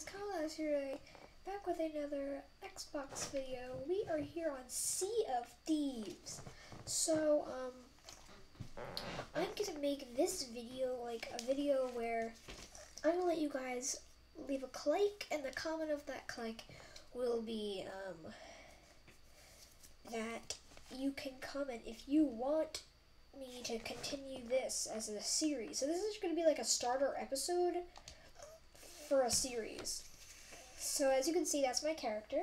guys, Kala here, back with another Xbox video. We are here on Sea of Thieves. So, um, I'm gonna make this video like a video where I'm gonna let you guys leave a click, and the comment of that click will be, um, that you can comment if you want me to continue this as a series. So this is to be like a starter episode for a series. So as you can see, that's my character.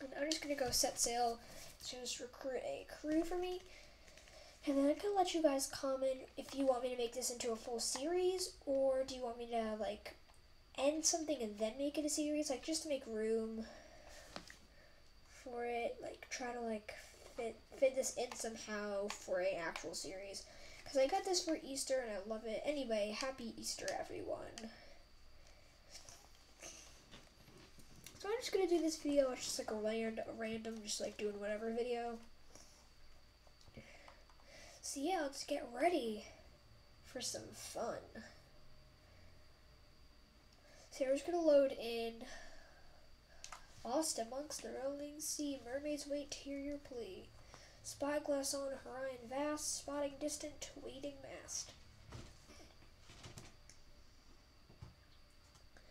And I'm just going to go set sail to just recruit a crew for me. And then I'm going to let you guys comment if you want me to make this into a full series or do you want me to like end something and then make it a series, like just to make room for it, like try to like fit fit this in somehow for a actual series. Because I got this for Easter and I love it. Anyway, happy Easter, everyone. So I'm just gonna do this video. It's just like a random, random, just like doing whatever video. So yeah, let's get ready for some fun. So we're just gonna load in Lost amongst the rolling sea, mermaids wait to hear your plea. Spyglass on Orion vast, spotting distant, waiting mast.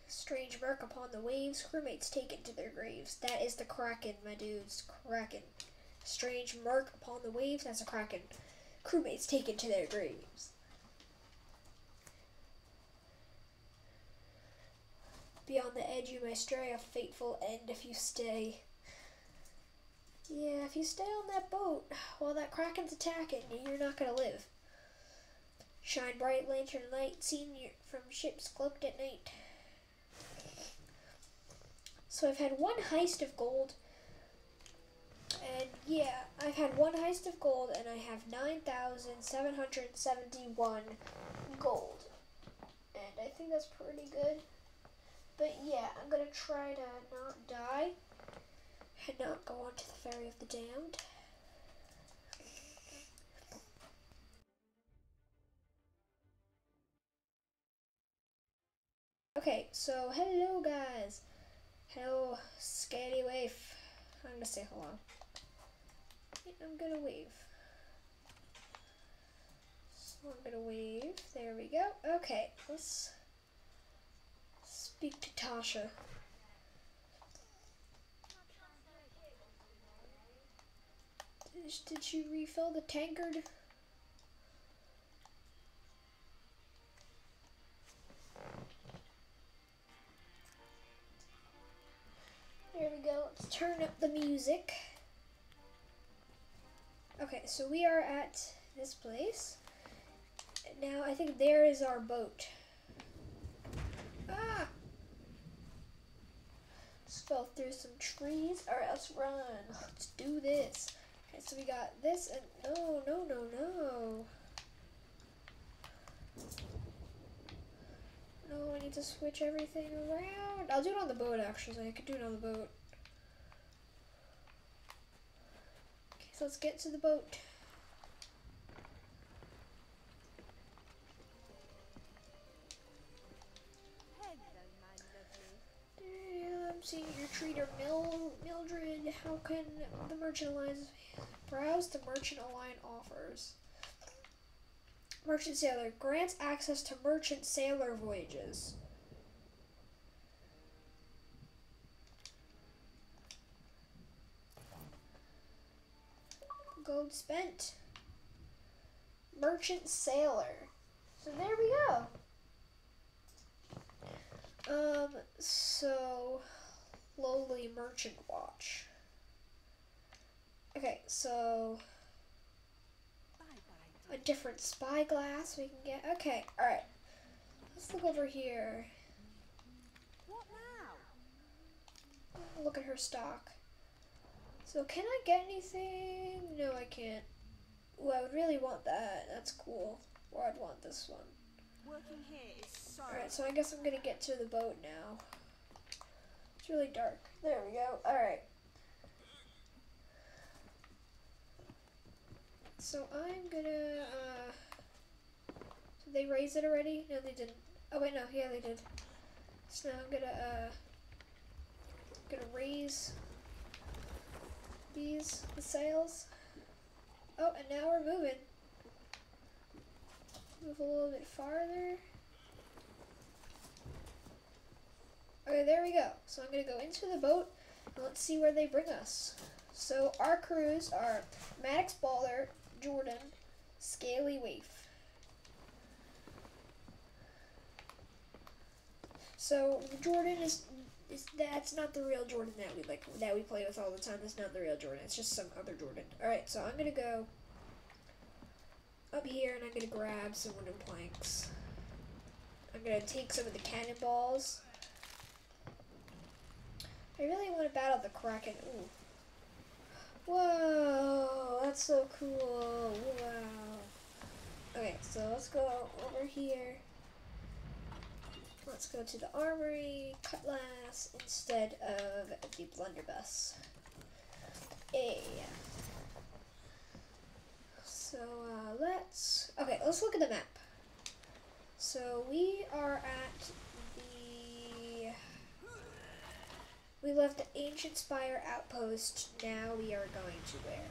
Strange murk upon the waves, crewmates taken to their graves. That is the Kraken, my dudes. Kraken. Strange murk upon the waves, that's a Kraken. Crewmates taken to their graves. Beyond the edge you may stray, a fateful end if you stay. Yeah, if you stay on that boat while that kraken's attacking, you're not gonna live. Shine bright lantern light, seen from ships cloaked at night. So I've had one heist of gold, and yeah, I've had one heist of gold, and I have 9,771 gold. And I think that's pretty good. But yeah, I'm gonna try to not die and not go on to the Ferry of the Damned. Okay, so hello guys. Hello, Scary Waif. I'm gonna say hello. I'm gonna wave. So I'm gonna wave. There we go. Okay, let's speak to Tasha. Did she refill the tankard? There we go. Let's turn up the music. Okay, so we are at this place. Now, I think there is our boat. Ah! Just fell through some trees. Alright, let's run. Let's do this. So we got this and no, no, no, no. No, I need to switch everything around. I'll do it on the boat actually. I could do it on the boat. Okay, so let's get to the boat. Treater Mil Mildred. How can the merchant alliance browse the merchant alliance offers? Merchant sailor grants access to merchant sailor voyages. Gold spent. Merchant sailor. So there we go. Um, so lowly merchant watch. Okay, so a different spyglass we can get. Okay, alright. Let's look over here. What now? Look at her stock. So can I get anything? No, I can't. Ooh, I would really want that. That's cool. Or I'd want this one. Working here is so. Alright, so I guess I'm gonna get to the boat now. It's really dark. There we go. Alright. So I'm gonna, uh, did they raise it already? No, they didn't. Oh wait, no, yeah, they did. So now I'm gonna uh gonna raise these the sails. Oh, and now we're moving. Move a little bit farther. Okay, there we go. So I'm gonna go into the boat and let's see where they bring us. So our crews are Maddox Baller, Jordan, Scaly Waif. So Jordan is, is that's not the real Jordan that we like that we play with all the time. That's not the real Jordan. It's just some other Jordan. All right, so I'm gonna go up here and I'm gonna grab some wooden planks. I'm gonna take some of the cannonballs. I really want to battle the Kraken. Ooh. Whoa, that's so cool. Wow. Okay, so let's go over here. Let's go to the armory, cutlass, instead of the blunderbuss. A. So uh, let's, okay, let's look at the map. So we are at the, we left the Ancient Spire outpost, now we are going to where?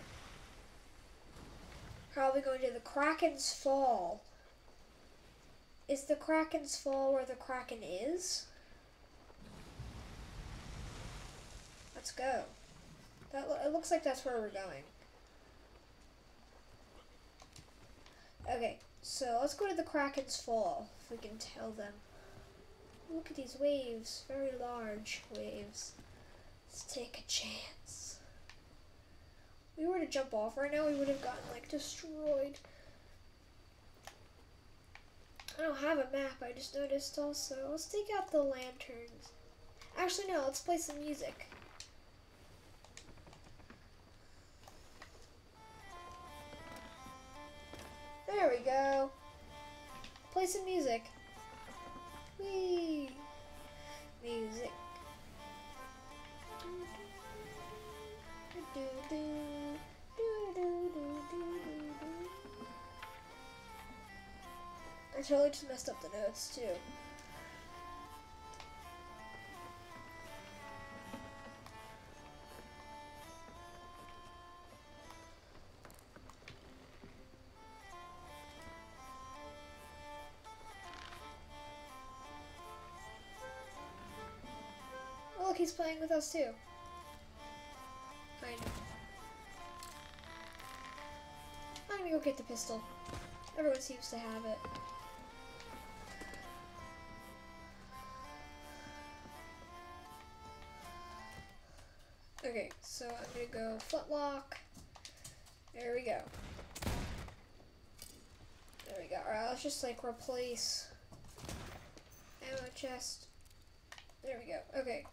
Probably going to the Kraken's Fall. Is the Kraken's Fall where the Kraken is? Let's go. That it looks like that's where we're going. Okay, so let's go to the Kraken's Fall if we can tell them. Look at these waves, very large waves. Let's take a chance. We were to jump off right now, we would have gotten like destroyed. I don't have a map, I just noticed also. Let's take out the lanterns. Actually, no, let's play some music. There we go. Play some music. Whee! Music. I totally just messed up the notes too. He's playing with us too. Fine. I'm gonna go get the pistol. Everyone seems to have it. Okay, so I'm gonna go footlock. There we go. There we go. Alright, let's just like replace ammo chest. There we go. Okay.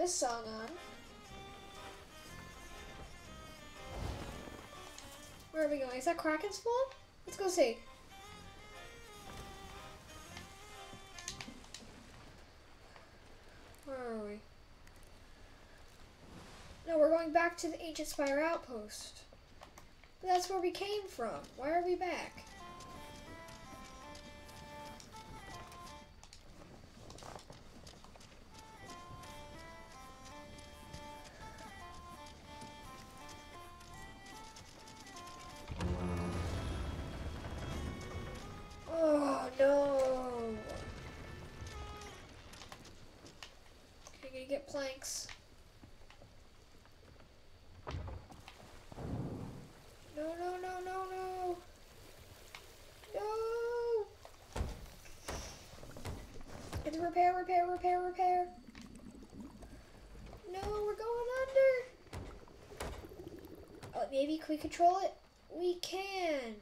This song on. Where are we going? Is that Kraken's Fall? Let's go see. Where are we? No, we're going back to the Ancient Spire Outpost. That's where we came from. Why are we back? Planks. No, no, no, no, no! No! It's repair, repair, repair, repair. No, we're going under. Oh, maybe can we control it? We can.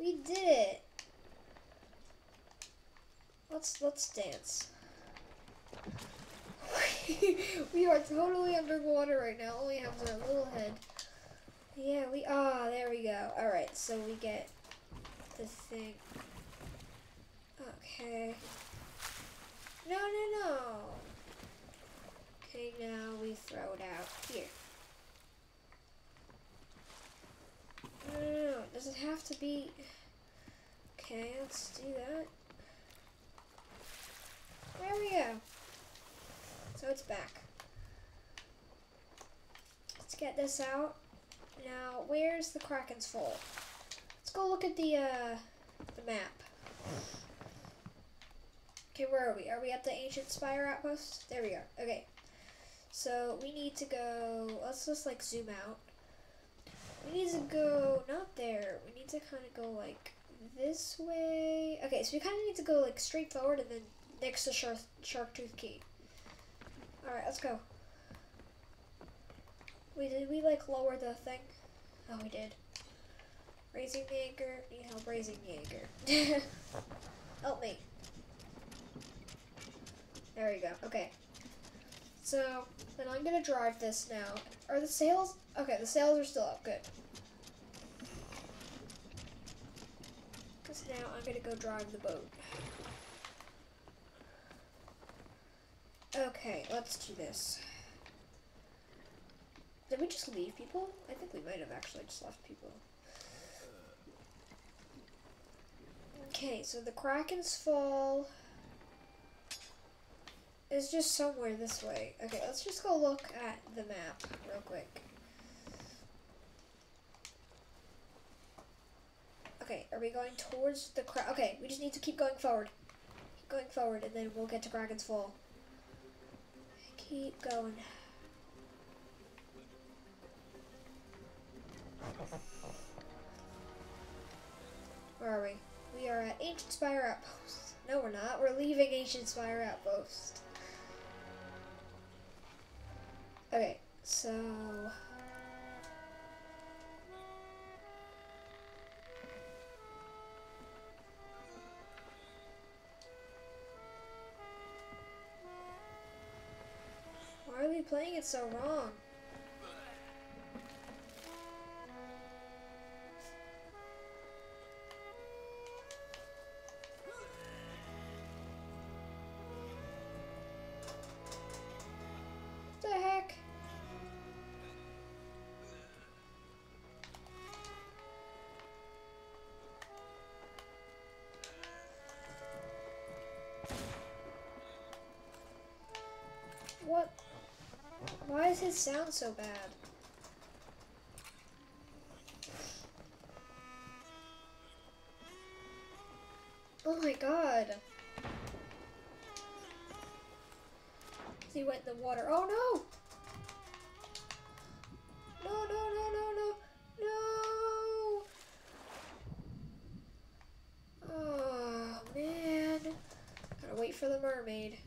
We did it. Let's let's dance. We are totally underwater right now. Only have a little head. Yeah, we ah, there we go. All right, so we get the thing. Okay. No, no, no. Okay, now we throw it out here. No, no, no. Does it have to be? Okay, let's do that. There we go. So it's back. Let's get this out. Now, where's the Kraken's Fall? Let's go look at the uh, the map. Okay, where are we? Are we at the ancient spire outpost? There we are. Okay. So we need to go. Let's just like zoom out. We need to go not there. We need to kind of go like this way. Okay, so we kind of need to go like straight forward and then next to Shark Shark Tooth Key. All right, let's go. Wait, did we like lower the thing? Oh, we did. Raising the anchor. Need help raising the anchor. help me. There we go. Okay. So then I'm gonna drive this now. Are the sails? Okay, the sails are still up. Good. Cause now I'm gonna go drive the boat. Okay, let's do this. Did we just leave people? I think we might have actually just left people. Okay, so the Kraken's Fall is just somewhere this way. Okay, let's just go look at the map real quick. Okay, are we going towards the cra- Okay, we just need to keep going forward. Keep going forward, and then we'll get to Kraken's Fall. Keep going. Where are we? We are at Ancient Spire Outpost. No, we're not. We're leaving Ancient Spire Outpost. Okay, so. Why are we playing it so wrong? What? Why does his sound so bad? Oh my god. He went in the water. Oh no! No, no, no, no, no, no! Oh man. Gotta wait for the mermaid.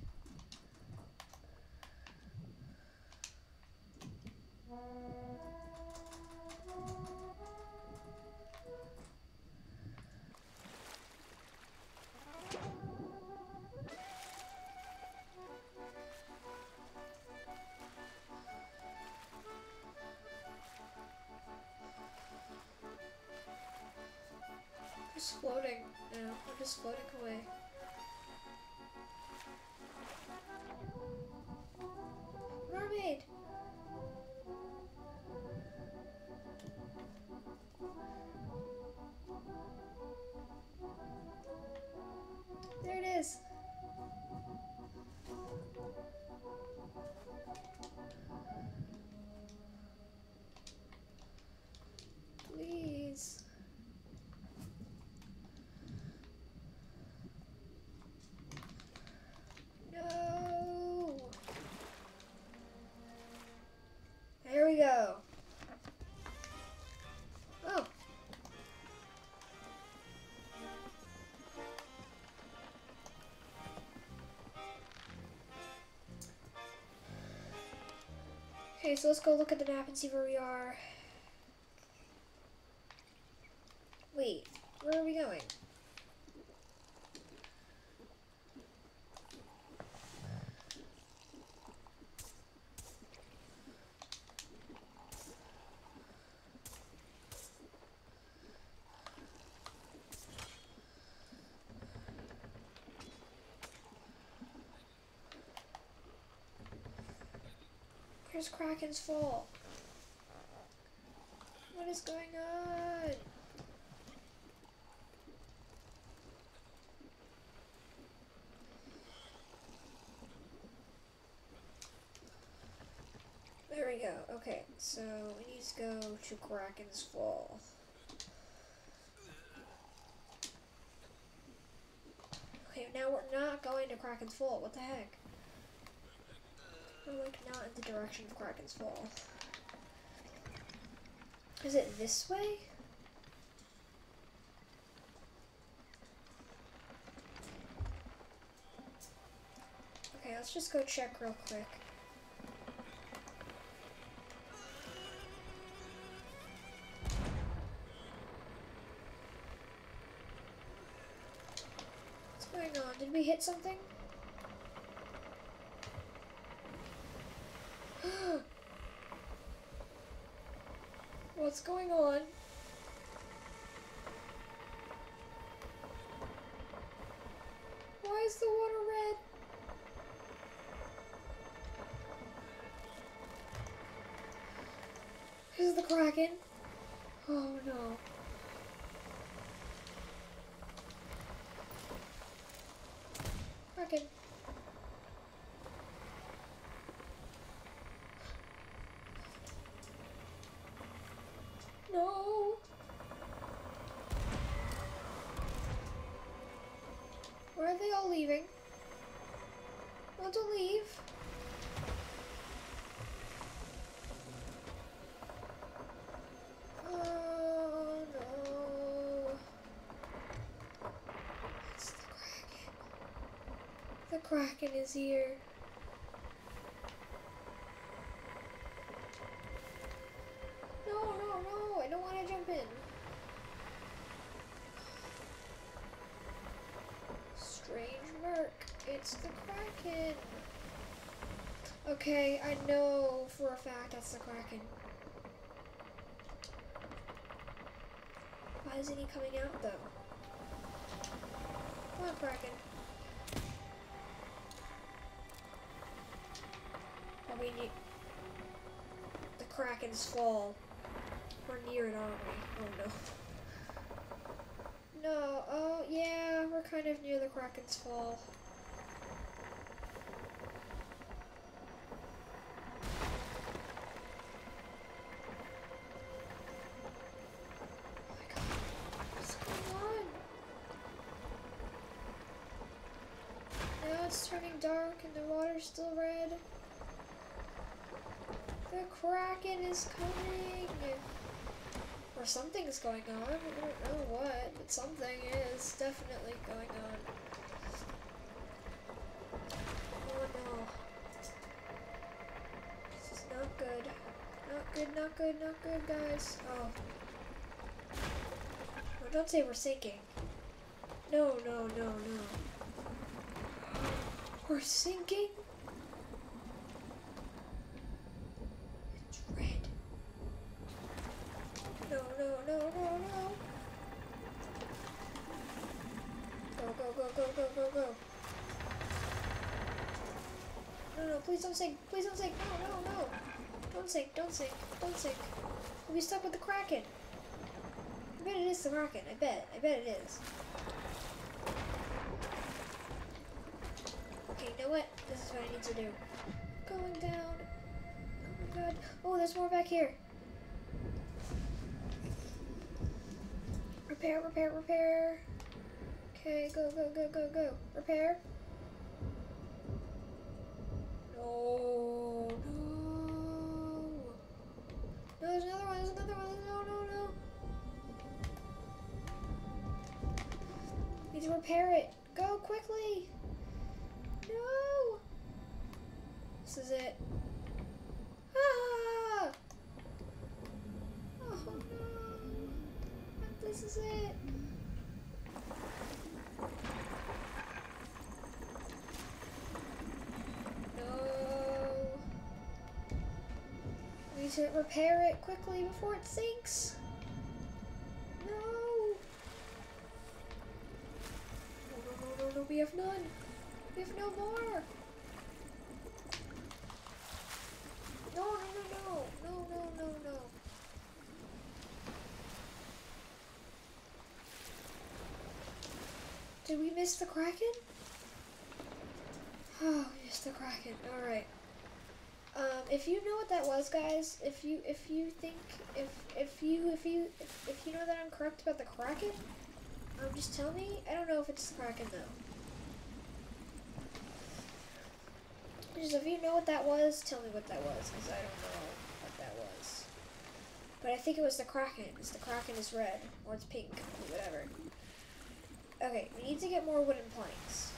Just floating away. Okay, so let's go look at the map and see where we are. Chris Kraken's fall. What is going on? There we go. Okay, so we need to go to Kraken's Fall. Okay, now we're not going to Kraken's Fall. What the heck? Like not in the direction of Kraken's Fall. Is it this way? Okay, let's just go check real quick. What's going on? Did we hit something? What's going on? Why is the water red? Is the Kraken? Oh no. Kraken. No. Where are they all leaving? Want to leave? Oh no. It's the Kraken. The Kraken is here. No, no, no. I don't want to jump in. Strange Merc. It's the Kraken. Okay, I know for a fact that's the Kraken. Why isn't he coming out though? Come on, Kraken. We need the Kraken's fall. We're near it, aren't we? Oh no. No, oh yeah, we're kind of near the Kraken's fall. Oh it's turning dark and the water's still red. The Kraken is coming! Or something's going on. I don't know what, but something is definitely going on. Oh no. This is not good. Not good, not good, not good, guys. Oh. No, don't say we're sinking. No, no, no, no. We're sinking? It's red. No, no, no, no, no. Go, go, go, go, go, go, go. No, no, please don't sink. Please don't sink. No, no, no. Don't sink, don't sink, don't sink. We'll Kraken. I bet it is the Kraken. I bet. I bet it is. Okay, you know what? This is what I need to do. Going down. Oh my god. Oh, there's more back here. Repair, repair, repair. Okay, go, go, go, go, go. Repair. No, no. No, there's another one, there's another one. No, no, no. Need to repair it. Go quickly. No. This is it. Ah! Oh no. This is it. Need to repair it quickly before it sinks. No. No, no, no, no, no, we have none. We have no more. No, no, no, no. No, no, no, no. Did we miss the Kraken? Oh, yes, the Kraken. Alright. Um, if you know what that was, guys, if you if you think if if you if you if, if you know that I'm correct about the Kraken, um, just tell me. I don't know if it's the Kraken though. Just if you know what that was, tell me what that was, because I don't know what that was. But I think it was the Kraken, because the Kraken is red, or it's pink, whatever. Okay, we need to get more wooden planks.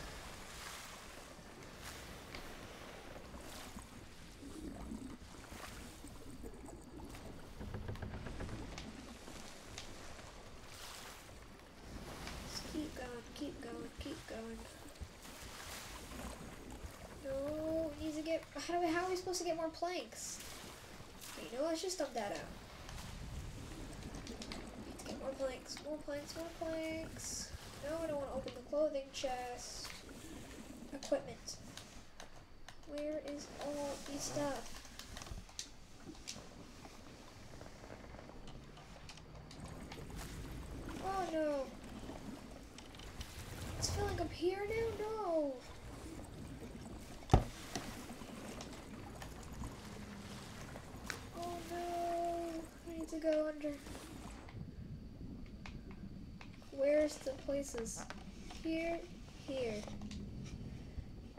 Just keep going, keep going, keep going. No, we need to get. How, do we, how are we supposed to get more planks? You know, let's just dump that out. Get more planks, more planks, more planks. No, I don't want to open the clothing chest. Equipment. Where is all the stuff? Oh no. It's filling up here now? No. Oh no. I need to go under. Where's the places? Here, here.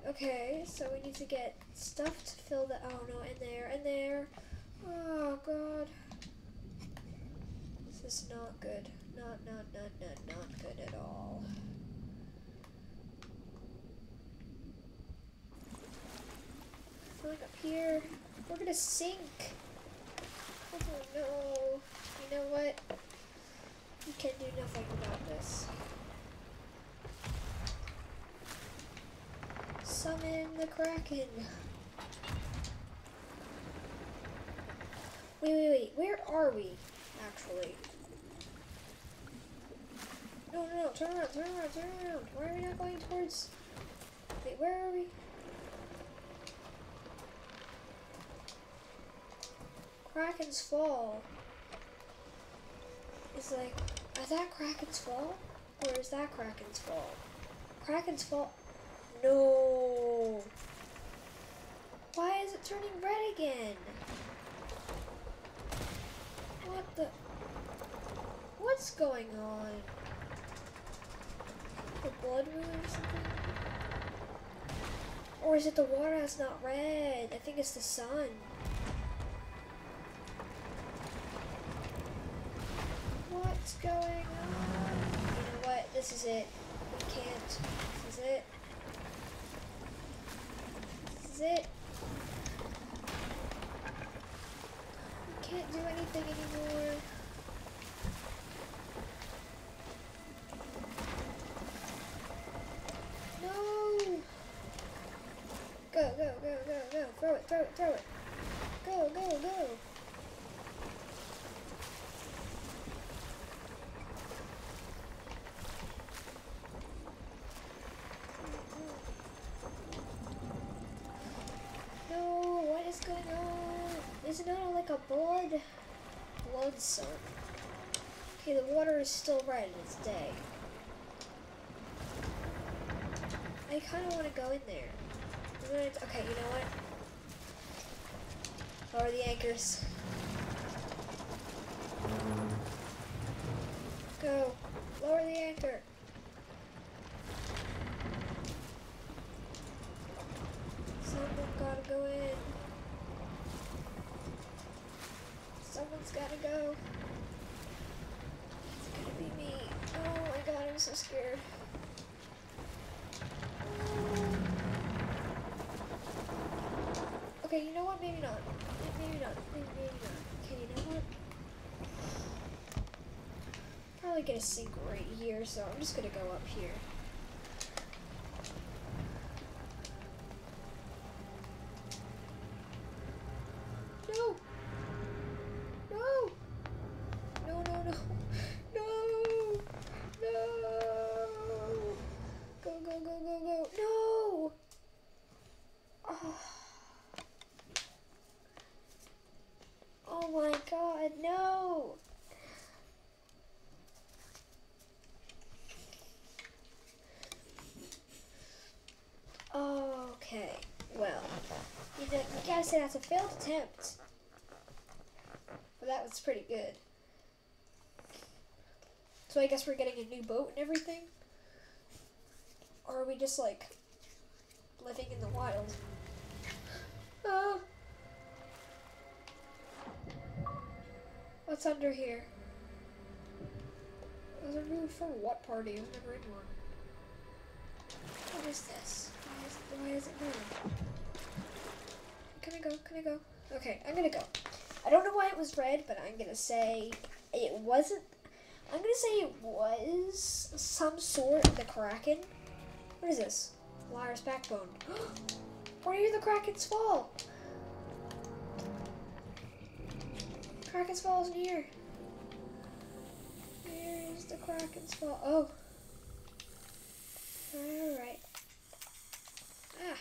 Okay, so we need to get stuff to fill the. Oh no, in there, in there. Oh god. This is not good. Not, not, not, not, not good at all. Look up here. We're gonna sink. Oh no. You know what? We can do nothing about this. Summon the Kraken. Wait, wait, wait. Where are we, actually? No, no, no. Turn around, turn around, turn around. Why are we not going towards... Wait, where are we? Kraken's Fall. Is like, is that Kraken's Fall? Or is that Kraken's Fall? Kraken's Fall. No. Why is it turning red again? What the? What's going on? The blood moon or something? Or is it the water that's not red? I think it's the sun. This is it. We can't. This is it. This is it. We can't do anything anymore. No! Go, go, go, go, go. Throw it, throw it, throw it. Go, go, go. No, what is going on? Is it not like a blood? Okay, the water is still red and it's day. I kind of want to go in there. Okay, you know what? Lower the anchors. Go. Lower the anchor. Someone gotta go in. Someone's gotta go. It's gonna be me. Oh my god, I'm so scared. Okay, you know what? Maybe not. Maybe not. Maybe, maybe not. Okay, you know what? Probably gonna sink right here, so I'm just gonna go up here. No! No! No, no, no. No! No! Go, go, go, go, go. No! Oh. Oh my god, no! Say that's a failed attempt. But that was pretty good. So I guess we're getting a new boat and everything? Or are we just like living in the wild? Oh. What's under here? There's a room for oh, what party? I've never in one. What is this? Why is, why is it red? Can I go? Can I go? Okay, I'm gonna go. I don't know why it was red, but I'm gonna say it wasn't. I'm gonna say it was some sort of the Kraken. What is this? Liar's backbone. Where are the Kraken's fall? Kraken's fall is near. Here's the Kraken's fall. Oh. Alright. Ah.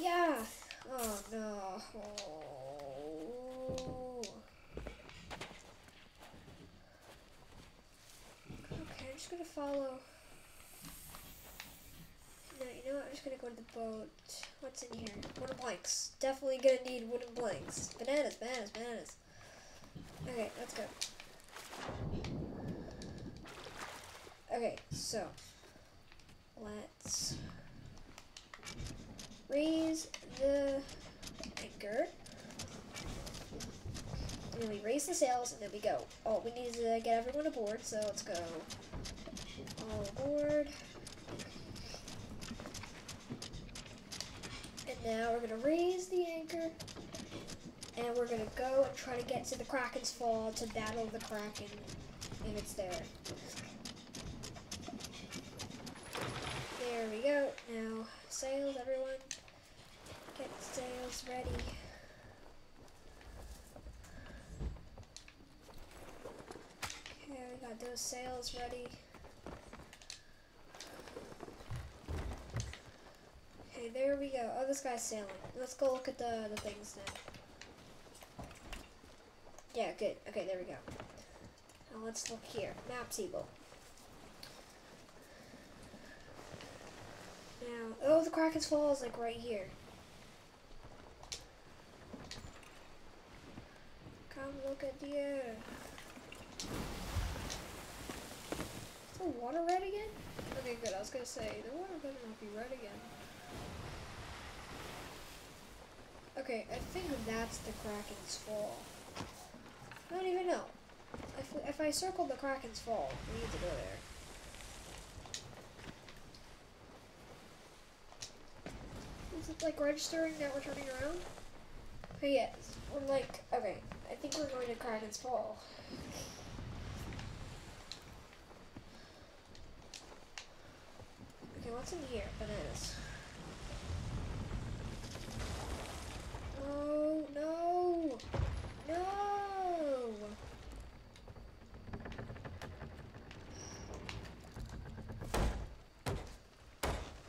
Yeah. Oh no. Okay, I'm just gonna follow. No, you know what? I'm just gonna go to the boat. What's in here? Wooden blanks. Definitely gonna need wooden blanks. Bananas, bananas, bananas. Okay, let's go. Okay, so let's raise the anchor. And we raise the sails and then we go. Oh, we need to get everyone aboard, so let's go. All aboard. And now we're gonna raise the anchor. And we're gonna go and try to get to the Kraken's Fall to battle the Kraken if it's there. There we go. Now, sails, everyone. Sails ready. Okay, we got those sails ready. Okay, there we go. Oh, this guy's sailing. Let's go look at the, the things now. Yeah, good. Okay, there we go. Now let's look here. Map table. Now, oh, the Kraken's Fall is like right here. Look at the air. Is the water red again? Okay, good. I was gonna say, the water better not be red again. Okay, I think that's the Kraken's Fall. I don't even know. If, if I circle the Kraken's Fall, we need to go there. Is it like registering that we're turning around? Oh yes. We're like, okay, I think we're going to Kraken's Fall. Okay, what's in here? Bananas. Oh, no! No!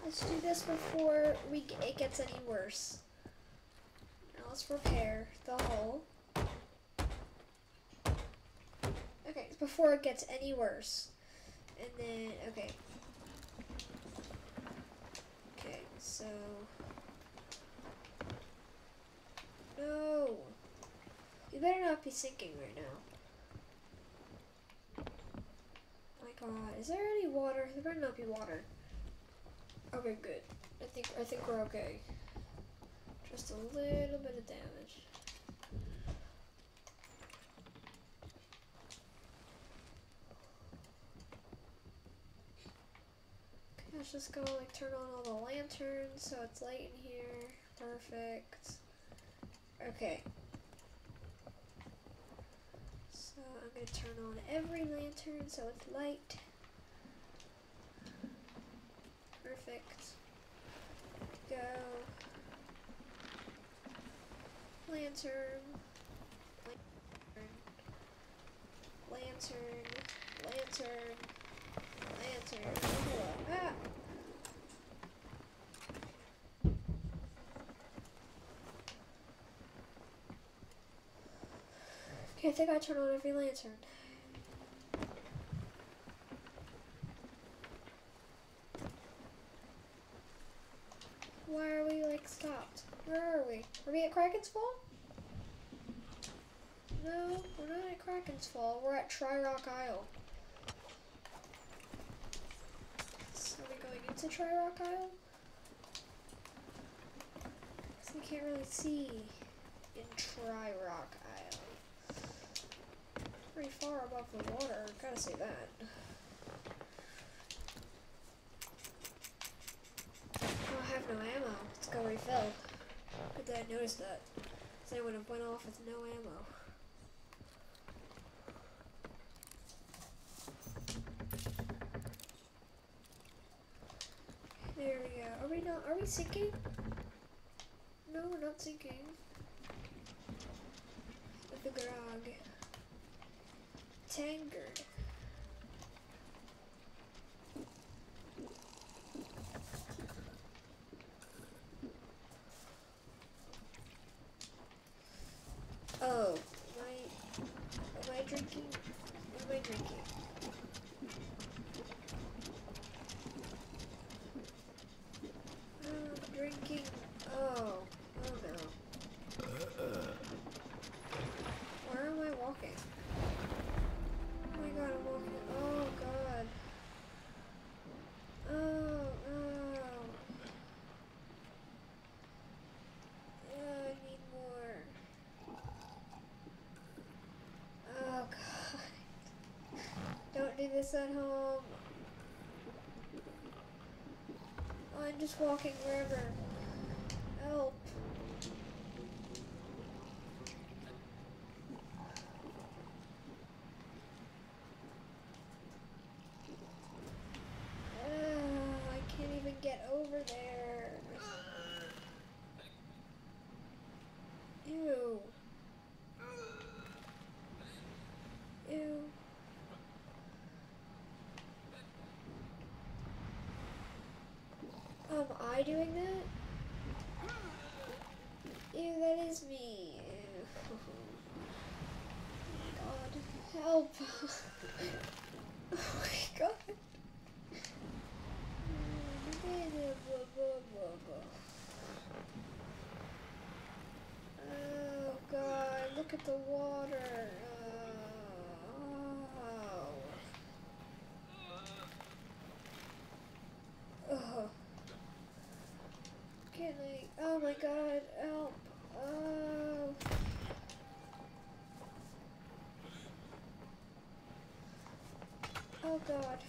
Let's do this before we it gets any worse. Now let's repair the hull. Okay, before it gets any worse. And then, okay. Okay, so. No! You better not be sinking right now. My god, is there any water? There better not be water. Okay, good. I think I think we're okay. Just a little bit of damage. Let's just go like turn on all the lanterns so it's light in here. Perfect. Okay. So I'm gonna turn on every lantern so it's light. Perfect. Go. Lantern. Lantern. Lantern. Lantern. Okay, I think I turned on every lantern. Why are we like stopped? Where Are we Are we at Kraken's Fall? No, we're not at Kraken's Fall. We're at Tri Rock Isle. Going into Tri Rock Isle? 'Cause we can't really see in Tri Rock Isle. Pretty far above the water, gotta say that. Oh, I have no ammo. Let's go refill. Good that I noticed that. 'Cause I would have went off with no ammo. There we go. Are we not? Are we sinking? No, we're not sinking. With the grog. Tankard. Oh, am I, am I drinking? What am I drinking? Oh, I'm drinking. Oh, oh no. Where am I walking? Oh my god, I'm walking. Oh god. Oh, oh. Oh, I need more. Oh god. At home. I'm just walking wherever. Help. Oh, I can't even get over there. Ew. Ew. Am I doing that? Ew, that is me. Ew. God, help. Oh my god. Oh god, look at the water. Oh. Oh. Can I? Oh my god. Oh. Oh god.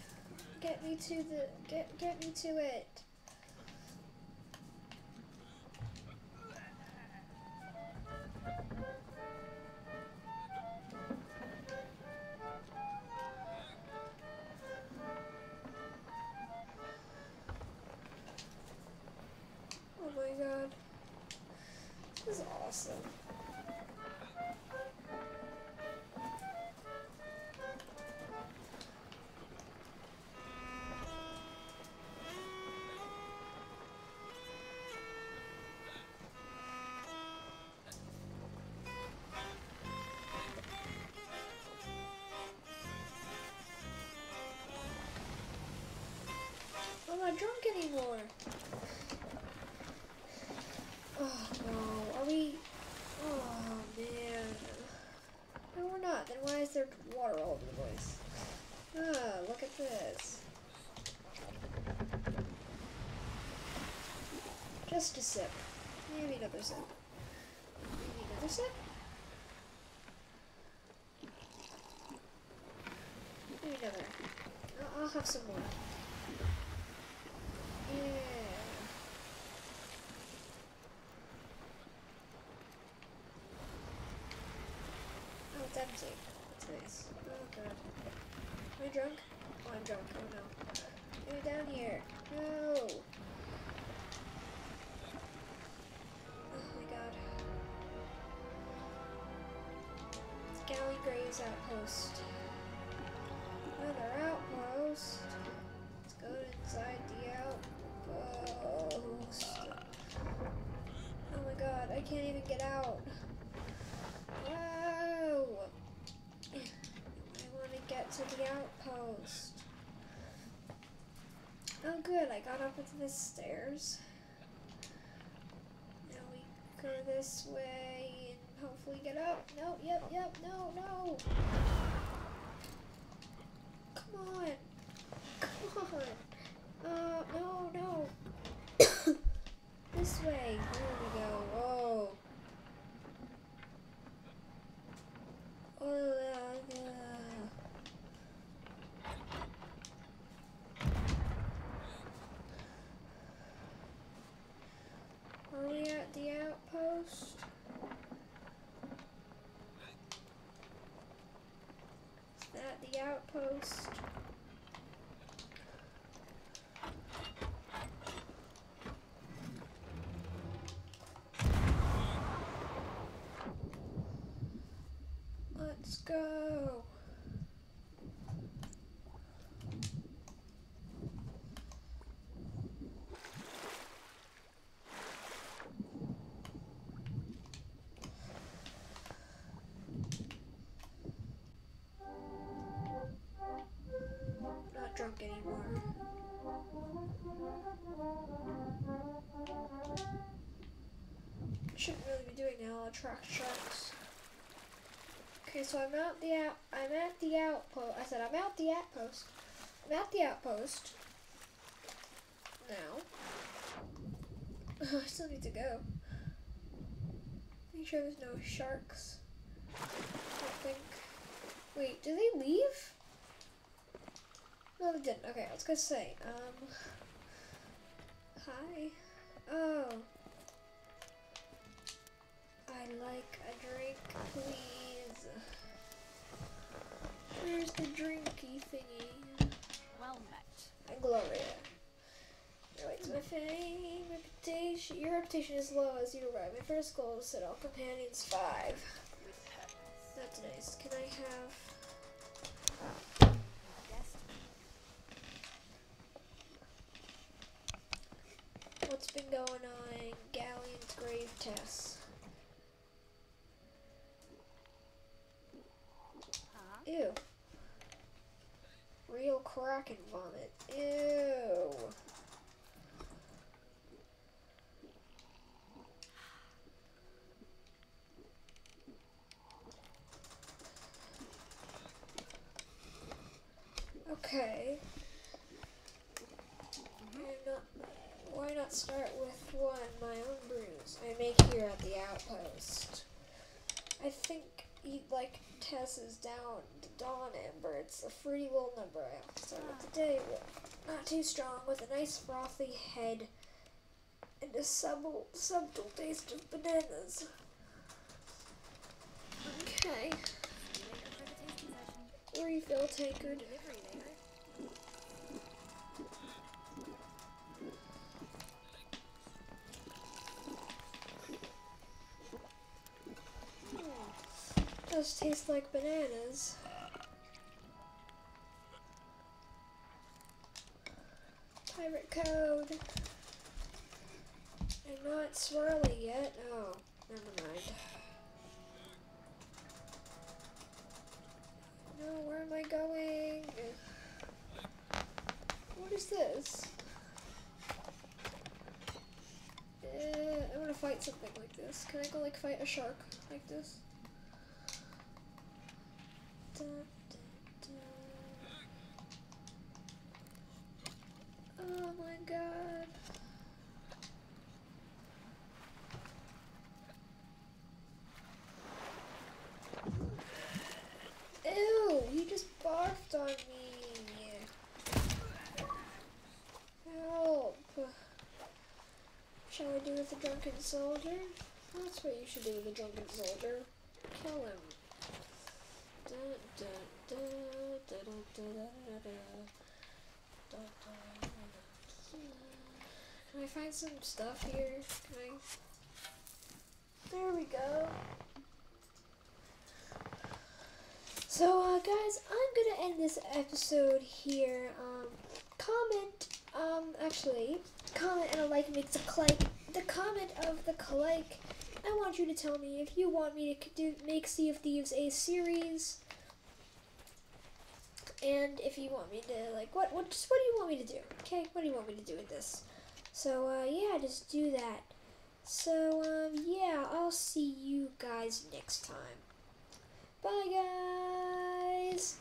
Get me to the get get me to it. This. Just a sip. Maybe another sip. Maybe another sip? Maybe another. I'll, I'll have some more. Yeah. Oh, it's empty. That's nice. Oh god. Am I drunk? Me down here. No. Oh my god. Galleon's Grave Outpost. Up into the stairs. Now we go this way and hopefully get up. No, yep, yep, no, no. Come on. Come on. Uh, no, no. this way. There we go. Oh. Oh, uh, uh. Are we at the outpost? Is that the outpost? Let's go. Not drunk anymore. Shouldn't really be doing now. I'll attract sharks. Okay, so I'm out the out. I'm at the outpost. I said I'm out the outpost. I'm at the outpost. Now. I still need to go. Make sure there's no sharks. I think. Wait, do they leave? No, they didn't. Okay, I was gonna say. Um. Hi. Oh. I like a drink, please. Where's the drinky thingy? Well met. And Gloria. Wait, my fame, reputation. Your reputation is low as you arrive. My first goal is to set all companions five. That's nice. Can I have. What's been going on in Galleon's grave tests? Huh? Ew. Real kraken vomit. Ew. Okay. Why not, why not start with one, my own brews I make here at the outpost? I think you like Tess's down to Dawn Amber. It's a fruity little number. I have to start with today, but not too strong, with a nice frothy head and a subtle, subtle taste of bananas. Okay, the refill tankard. Does taste like bananas. Pirate code. I'm not swirly yet. Oh, never mind. No, where am I going? What is this? Uh, I want to fight something like this. Can I go like fight a shark like this? Oh god. Ew, he just barfed on me. Help. Shall I do with the drunken soldier? That's what you should do with the drunken soldier. Kill him. Da, da, da, Can I find some stuff here? Can I? There we go. So, uh, guys, I'm gonna end this episode here. Um, comment. Um, actually, comment and a like makes a click. The comment of the click. I want you to tell me if you want me to do make Sea of Thieves a series, and if you want me to like what what just what do you want me to do? Okay, what do you want me to do with this? So, uh, yeah, just do that. So, um, yeah, I'll see you guys next time. Bye, guys!